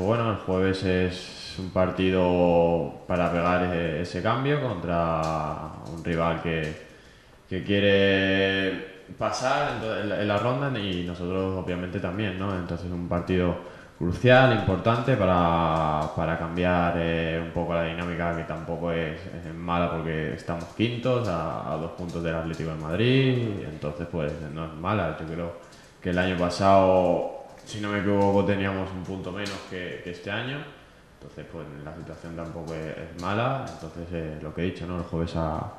pues bueno, el jueves es un partido para pegar ese, cambio contra un rival que, que quiere pasar en, la- ronda y nosotros obviamente también, ¿no? Entonces un partido crucial, importante para, para cambiar eh, un poco la dinámica que tampoco es, es mala porque estamos quintos a, a dos puntos del Atlético de Madrid, entonces pues no es mala, yo creo que el año pasado, si no me equivoco, teníamos un punto menos que, este año. Entonces, pues la situación tampoco es, mala. Entonces, eh, lo que he dicho, ¿no? El jueves a,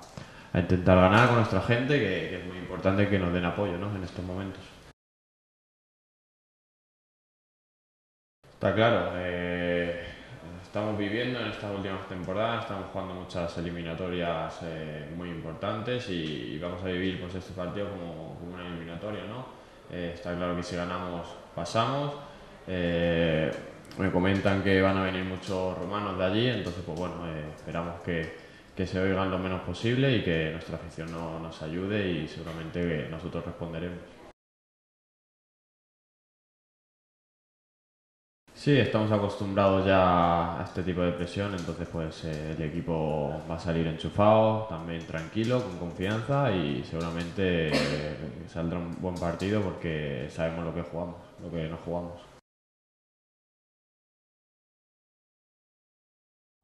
intentar ganar con nuestra gente, que, es muy importante que nos den apoyo, ¿no? En estos momentos. Está claro, eh, estamos viviendo en estas últimas temporadas, estamos jugando muchas eliminatorias eh, muy importantes y, y vamos a vivir pues este partido como, como una eliminatoria, ¿no? Eh, está claro que si ganamos pasamos. Eh, me comentan que van a venir muchos romanos de allí, entonces pues bueno, eh, esperamos que, que se oigan lo menos posible y que nuestra afición no- nos ayude y seguramente nosotros responderemos. Sí, estamos acostumbrados ya a este tipo de presión, entonces pues eh, el equipo va a salir enchufado, también tranquilo, con confianza y seguramente eh, saldrá un buen partido porque sabemos lo que jugamos, lo que nos jugamos.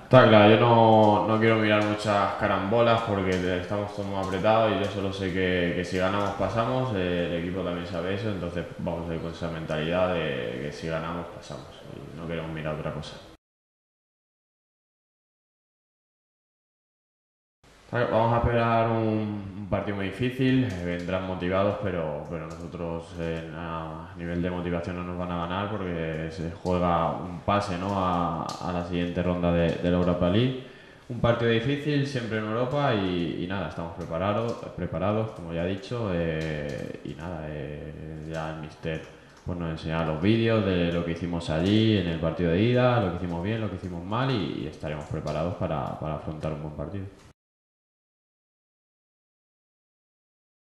Está claro, yo no, no quiero mirar muchas carambolas porque estamos todos apretados y yo solo sé que, que si ganamos pasamos, el equipo también sabe eso, entonces vamos a ir con esa mentalidad de que si ganamos pasamos y no queremos mirar otra cosa. Vamos a esperar un, un partido muy difícil, eh, vendrán motivados, pero, pero nosotros eh, a nivel de motivación no nos van a ganar porque se juega un pase ¿no? a, la siguiente ronda de, la Europa League. Un partido difícil siempre en Europa y, nada, estamos preparados, preparados como ya he dicho, eh, y nada, ya el Mister pues, nos enseñará los vídeos de lo que hicimos allí en el partido de ida, lo que hicimos bien, lo que hicimos mal y, y estaremos preparados para, para afrontar un buen partido.